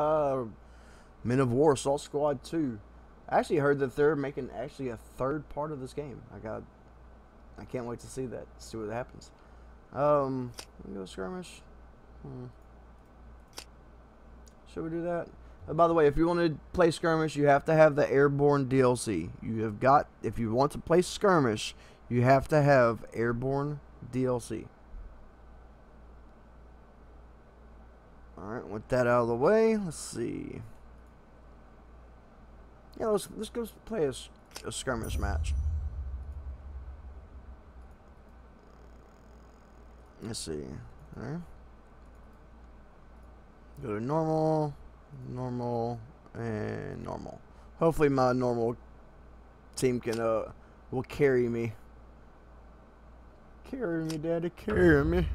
uh, Men of War Assault Squad 2. I actually heard that they're making actually a third part of this game. I got, I can't wait to see that, see what happens. Um, go skirmish. Hmm. Should we do that? Uh, by the way, if you want to play skirmish, you have to have the airborne DLC. You have got, if you want to play skirmish, you have to have airborne DLC. Alright, with that out of the way, let's see. Yeah, let's, let's go play a, a skirmish match. Let's see. Alright. Go to normal, normal, and normal. Hopefully my normal team can, uh, will carry me. Carry me, daddy, carry me.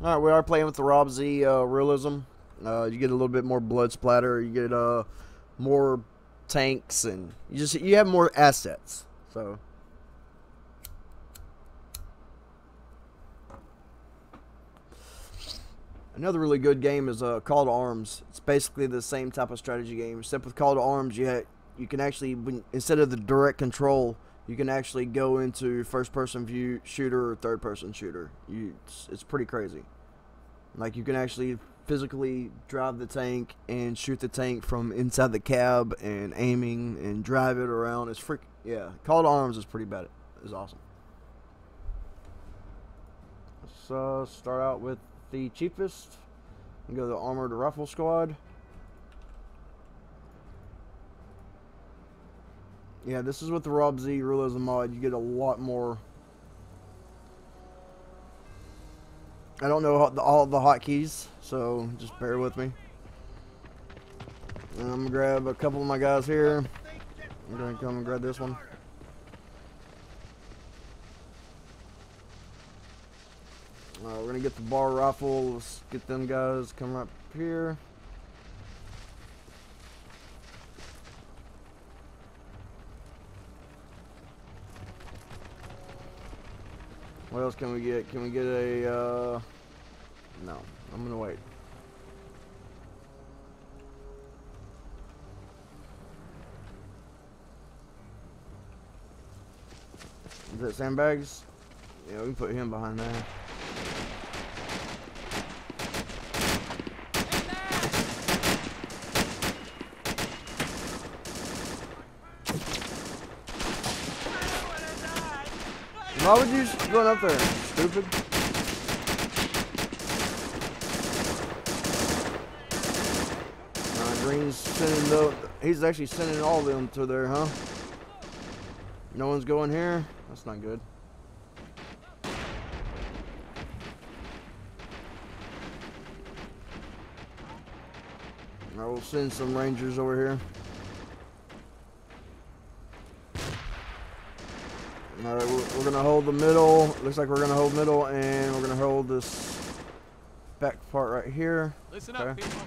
Alright, we are playing with the ROBZ uh, realism. Uh, you get a little bit more blood splatter. You get uh, more tanks, and you just you have more assets. So. Another really good game is uh, Call to Arms. It's basically the same type of strategy game, except with Call to Arms, you ha- you can actually when, instead of the direct control, you can actually go into first person view shooter or third person shooter. You, it's, it's pretty crazy. Like you can actually physically drive the tank and shoot the tank from inside the cab and aiming and drive it around. It's freak. Yeah, Call to Arms is pretty bad. It's awesome. Let's uh, start out with the cheapest go to the armored rifle squad. Yeah, this is with the ROBZ realism mod. You get a lot more. I don't know all the hotkeys, so just bear with me. I'm gonna grab a couple of my guys here. I'm gonna come and grab this one. Uh, we're gonna get the bar rifle. Let's get them guys come up here. What else can we get? Can we get a, uh... No. I'm gonna wait. Is that sandbags? Yeah, we can put him behind there. Why would you run up there, stupid? Uh, Green's sending the, he's actually sending all of them to there, huh? No one's going here? That's not good. I will send some rangers over here. We're, we're going to hold the middle. Looks like we're going to hold middle, and we're going to hold this back part right here. Listen okay. up, people.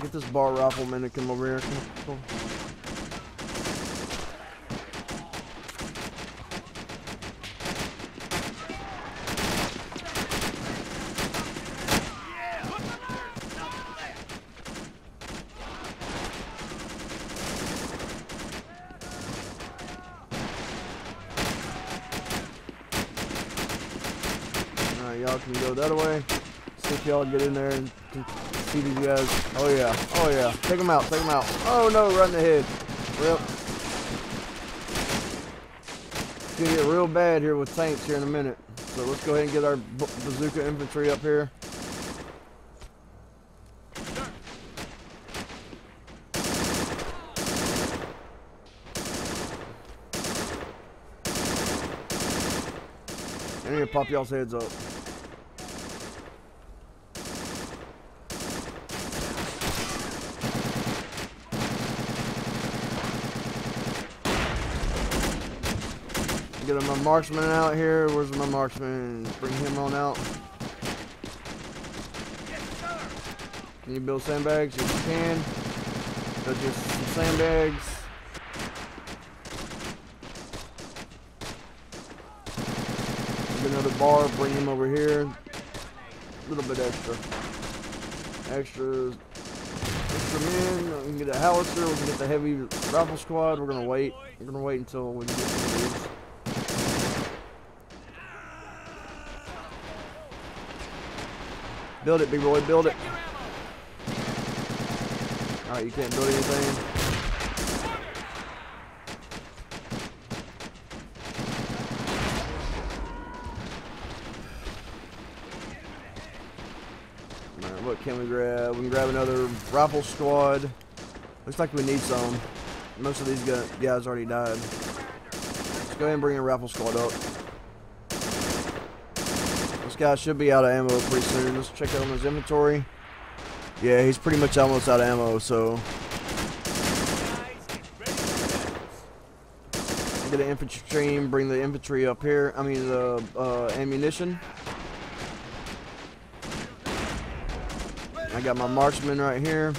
Get this bar rifleman to come over here. Go that way. See if y'all get in there and see these guys. Oh yeah, oh yeah. Take them out, take them out. Oh no, run the head. Rip. It's gonna get real bad here with tanks here in a minute. So let's go ahead and get our bazooka infantry up here. I need to pop y'all's heads up. Marksman out here. Where's my marksman? Bring him on out. Can you build sandbags? Yes, you can. So just some sandbags. Get another bar, bring him over here. A little bit extra. Extra, extra men. We can get a howitzer. We can get the heavy rifle squad. We're gonna wait. We're gonna wait until we get some these. Build it, big boy. Build it. All right, you can't build anything. Alright, what can we grab? We can grab another rifle squad. Looks like we need some. Most of these guys already died. Let's go ahead and bring a rifle squad up. Guy should be out of ammo pretty soon. Let's check out on his inventory. Yeah, he's pretty much almost out of ammo, so. Get an infantry team, bring the infantry up here. I mean, the uh, ammunition. I got my marksman right here.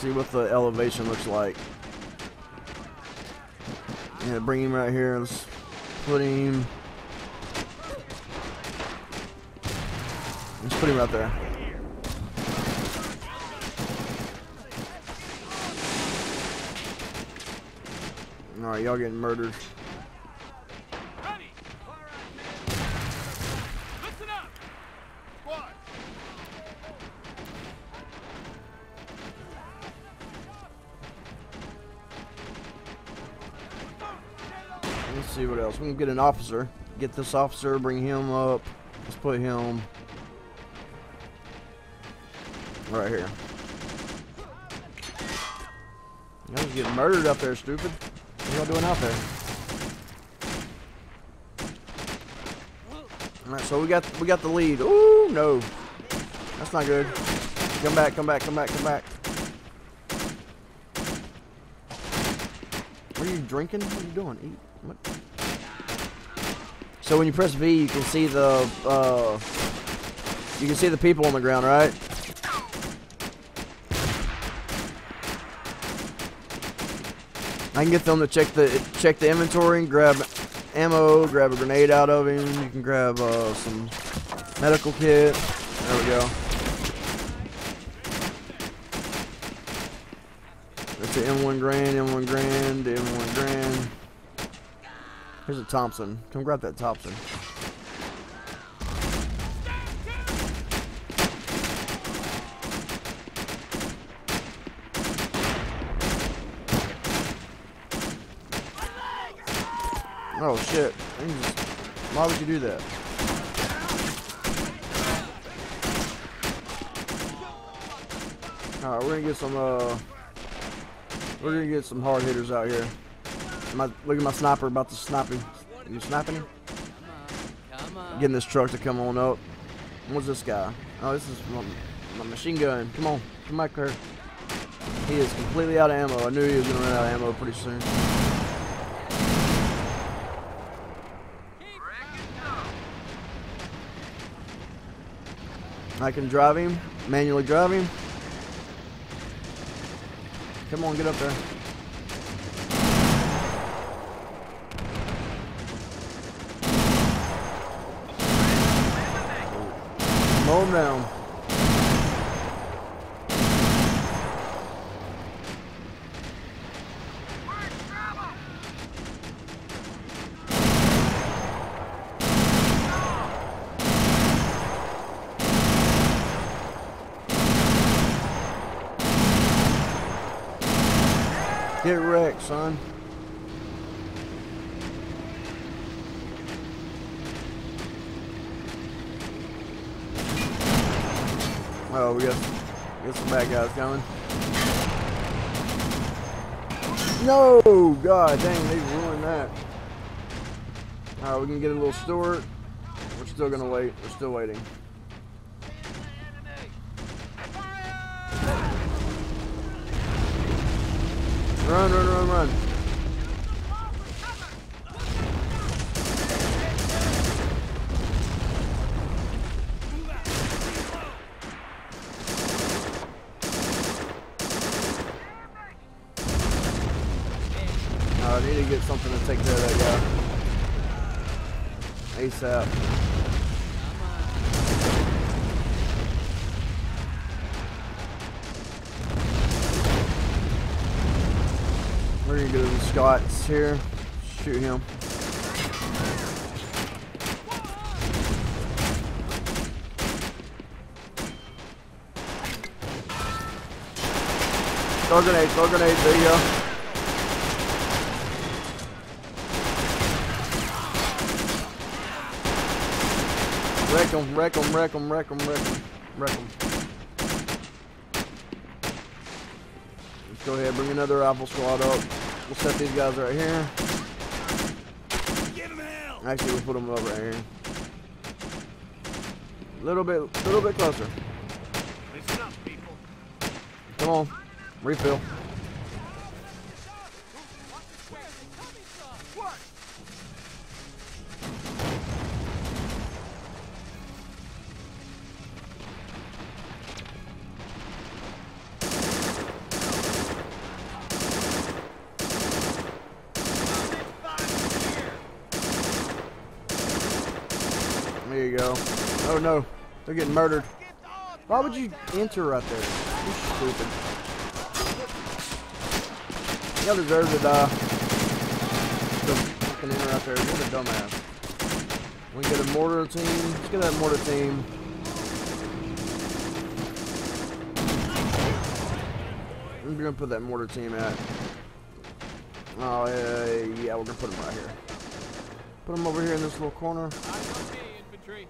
See what the elevation looks like. Yeah, bring him right here. Let's put him. Let's put him right there. Alright, y'all getting murdered. We can get an officer. Get this officer, bring him up. Let's put him right here. Y'all was getting murdered up there, stupid. What y'all doing out there? Alright, so we got we got the lead. Ooh, no. That's not good. Come back, come back, come back, come back. What are you drinking? What are you doing? Eat. What? So when you press V, you can see the uh, you can see the people on the ground, right? I can get them to check the check the inventory, and grab ammo, grab a grenade out of him. You can grab uh, some medical kit. There we go. That's an M1 Garand, M1 Garand, M1 Garand. Here's a Thompson. Come grab that Thompson. Oh shit. Why would you do that? Alright, we're gonna get some uh we're gonna get some hard hitters out here. My, look at my sniper about to snipe him. You sniping him? Getting this truck to come on up. What's this guy? Oh, this is my, my machine gun. Come on, come back here. He is completely out of ammo. I knew he was gonna run out of ammo pretty soon. I can drive him, manually drive him. Come on, get up there. Mow him down. Get wrecked, son. We got, we got some bad guys coming. No! God dang, they ruined that. Alright, we can get a little Stuart. We're still gonna wait. We're still waiting. Run, run, run, run. I need to to take care of that guy. ASAP. We're gonna go to the Scots here. Shoot him. Throw grenade, throw grenade, there you go. Wreck him, wreck him, wreck him, wreck wreck wreck. Let's go ahead, bring another rifle squad up. We'll set these guys right here. Give him hell! Actually, we'll put them over right here. Little bit, little bit closer. Listen up, people. Come on, refill. You go. Oh no, they're getting murdered. Why would you enter right there? You stupid. Y'all deserve to die. The fucking enter right there. What a dumbass. We get a mortar team. Let's get that mortar team. We're gonna put that mortar team at. Oh yeah, yeah, we're gonna put them right here. Put them over here in this little corner. Eyes on me, infantry.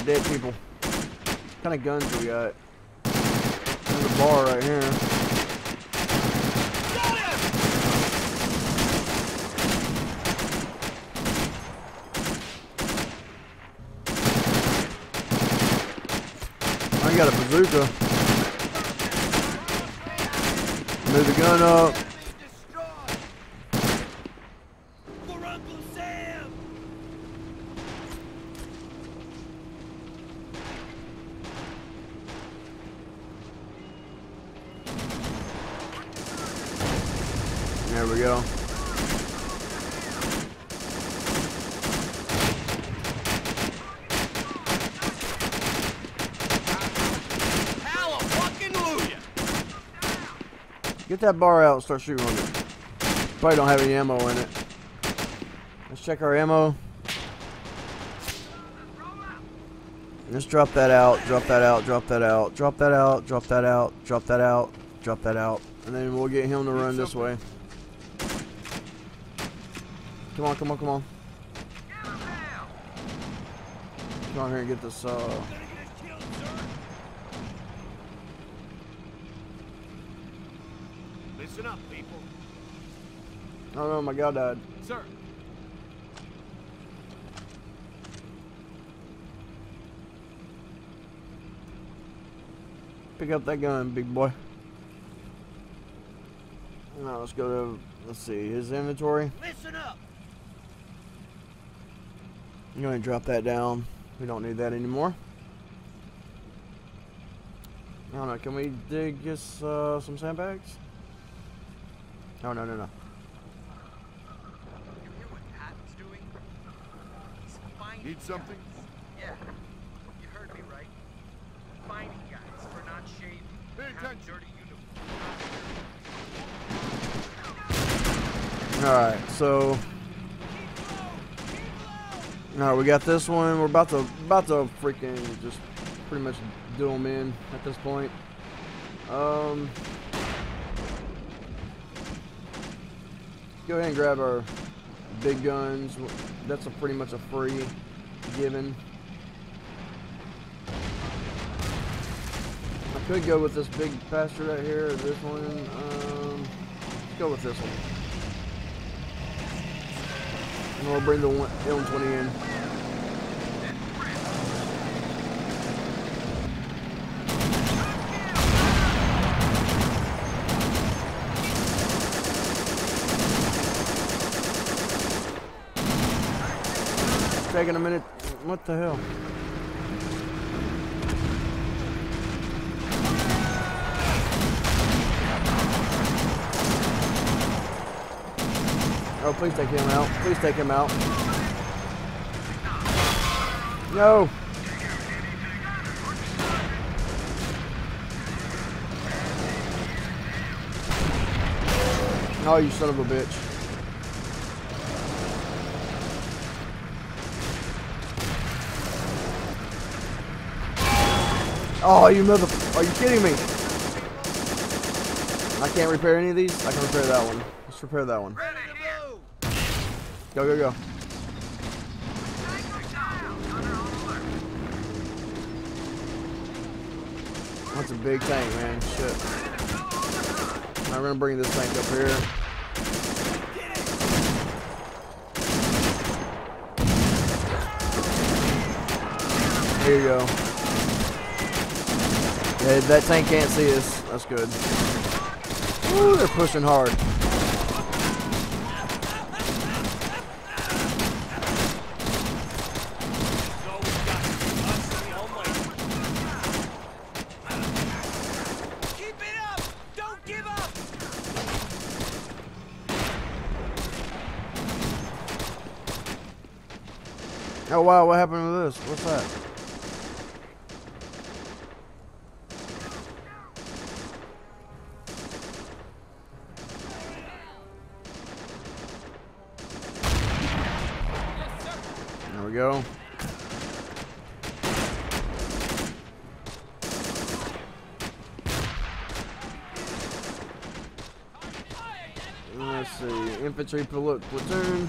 The dead people. What kind of guns we got? There's a bar right here. I got a bazooka. Move the gun up. Destroy! For Uncle Sam! There we go. Hallelujah! Get that bar out and start shooting on it. Probably don't have any ammo in it. Let's check our ammo. Let's drop that out, drop that out, drop that out, drop that out, drop that out, drop that out, drop that out. And then we'll get him to run this way. Come on, come on, come on. Come on here and get this, uh... Gonna get killed, sir! Listen up, people. Oh no, my god died. Sir, Pick up that gun, big boy. Now let's go to, let's see, his inventory. listen up! I'm going to drop that down. We don't need that anymore. I don't know, can we dig us uh, some sandbags? Oh, no, no, no. You hear what Patton's doing? He's finding Need something? Yeah, you heard me right. Finding guys for not shaving. Pay attention. dirty uniforms. Alright, so. Alright, we got this one. We're about to about to freaking just pretty much do them in at this point. Um, go ahead and grab our big guns. That's a pretty much a free given. I could go with this big pasture right here, or this one. Um, let's go with this one. And we'll bring the one- L20 in. Taking a minute. What the hell? Oh, please take him out. Please take him out. No. Oh, you son of a bitch. Oh, you mother... Are you kidding me? I can't repair any of these? I can repair that one. Let's repair that one. Go, go, go. Tango down. Under alert. That's a big tank, man. Shit. I'm gonna bring this tank up here. Here you go. Yeah, that tank can't see us. That's good. Ooh, they're pushing hard. So we got us and the Almighty. Keep it up! Don't give up! Oh wow, what happened to this? What's that? There we go. Let's see, infantry pl- platoon.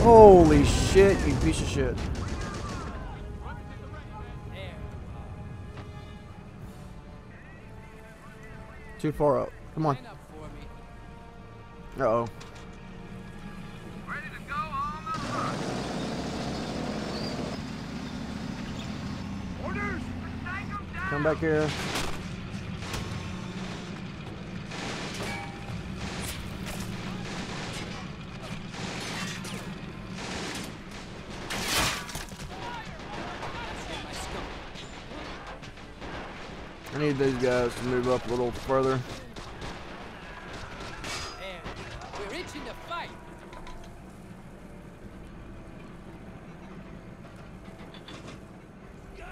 Holy shit, you piece of shit. Too far up. Come on. Line up for me. Uh oh. Ready to go on the march. Orders. Tango down. Come back here. I need these guys to move up a little further.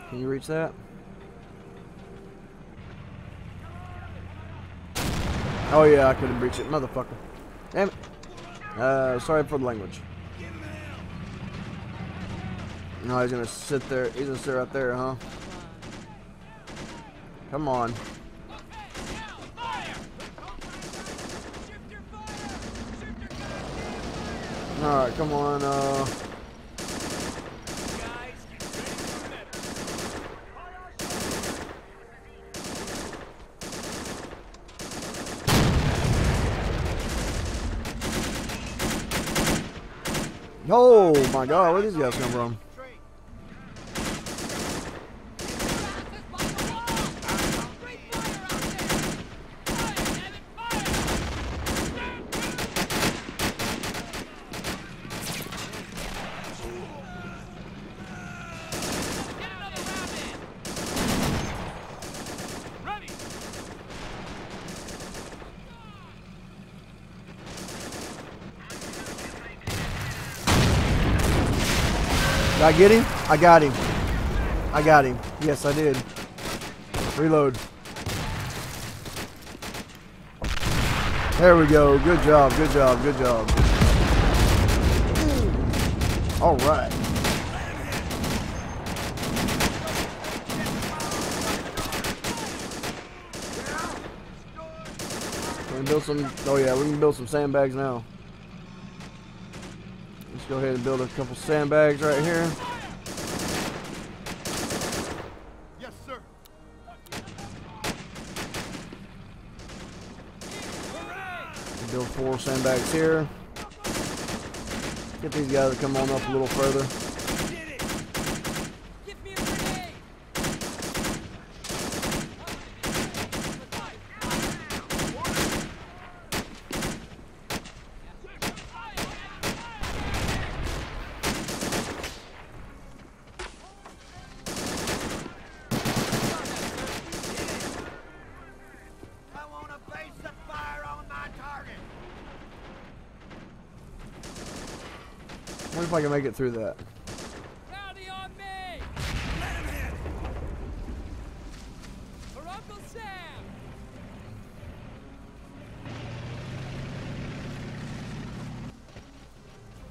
Can you reach that? Oh yeah, I couldn't reach it, motherfucker. Damn it. Uh, sorry for the language. No, he's gonna sit there. He's gonna sit right there, huh? Come on. All right, come on. Uh, oh my God, where these guys come from? I get him? I got him. I got him. Yes, I did. Reload. There we go. Good job. Good job. Good job. All right. We can build some. Oh yeah, we can build some sandbags now. Let's go ahead and build a couple sandbags right here. Yes, sir. Build four sandbags here. Get these guys to come on up a little further. Did it! Give me a grenade. What if I can make it through that? Rowdy on me! For Uncle Sam!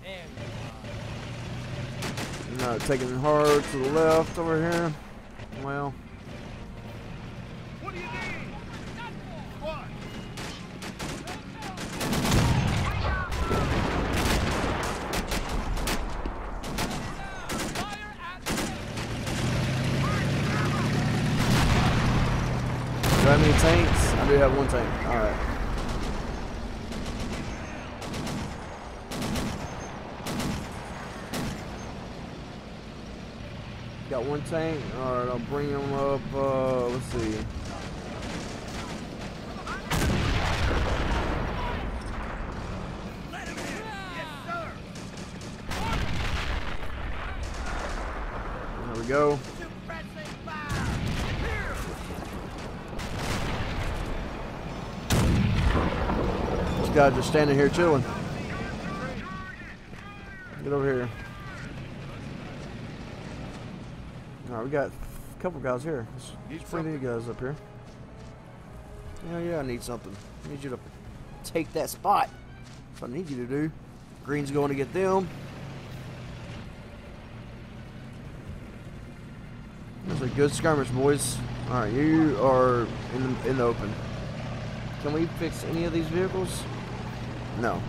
There you No, taking hard to the left over here. Well, What do you need? What? are. Fire at me! do I have any tanks? I do have one tank. Alright. Got one tank. Alright, I'll bring him up. Uh, let's see. There we go. Suppressing fire. Here. This guy just standing here chilling. Get over here. Alright, we got a couple guys here. Let's, bring these guys up here. Yeah, yeah, I need something. I need you to take that spot. That's what I need you to do. Green's going to get them. There's a good skirmish, boys. Alright, you are in the, in the open. Can we fix any of these vehicles? No.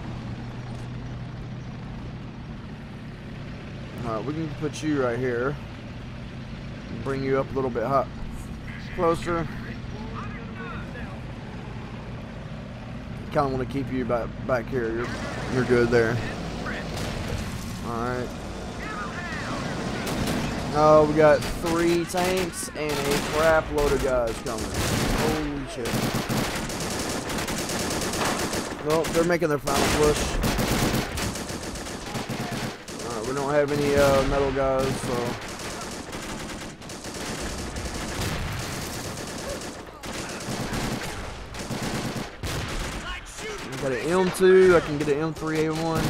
Alright, we can put you right here. Bring you up a little bit hot. Closer. Kinda wanna keep you back back here. You're you're good there. Alright. Oh, we got three tanks and a crap load of guys coming. Holy shit. Well, they're making their final push. We don't have any uh, metal guys, so. I got an M2, I can get an M3A1.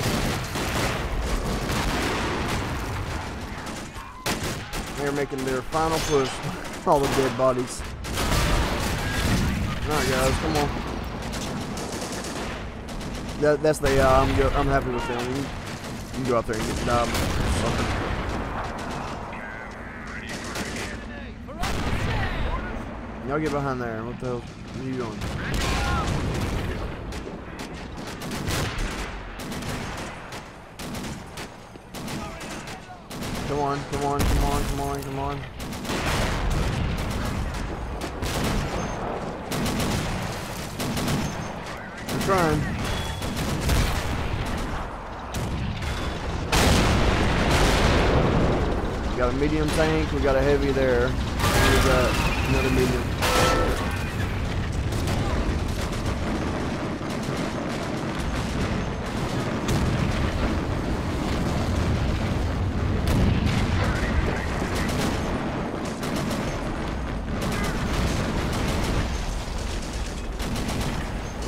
They're making their final push. All the dead bodies. Alright guys, come on. That, that's the, uh, I'm, I'm happy with them. You, can go out there and get the job. Y'all get behind there. What the hell are you doing? Come on, come on, come on, come on, come on. I'm trying. We got a medium tank, we got a heavy there. Here's that, another medium.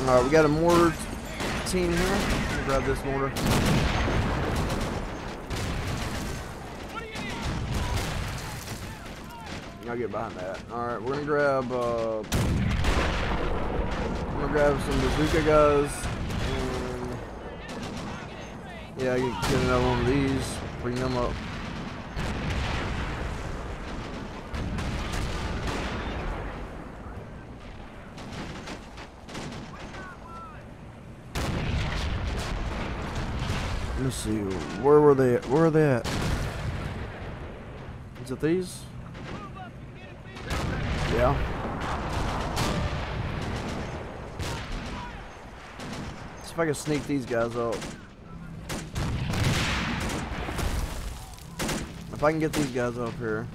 Alright, we got a mortar team here. Grab this mortar. Get behind that. Alright, we're gonna grab uh I'm gonna grab some bazooka guys and yeah, get, get another one of these, bring them up. Let's see, where were they? At? Where are they at? Is it these? See if I can sneak these guys out. If I can get these guys up here.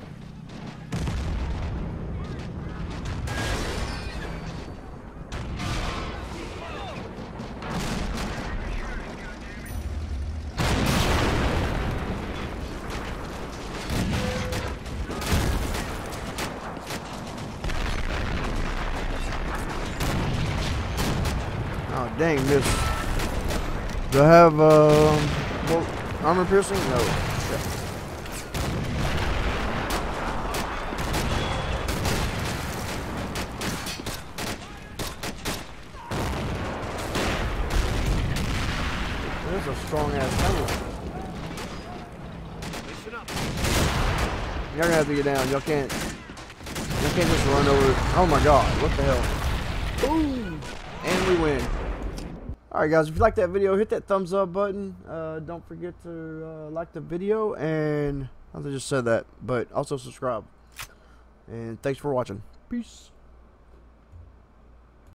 Dang, miss. Do I have um? Armor piercing? No. There's a strong ass tunnel. Y'all gonna have to get down. Y'all can't. Y'all can't just run over. Oh my god! What the hell? Boom! And we win. Alright guys, if you like that video, hit that thumbs up button. Uh, don't forget to uh, like the video and I just said that, but also subscribe. And thanks for watching. Peace.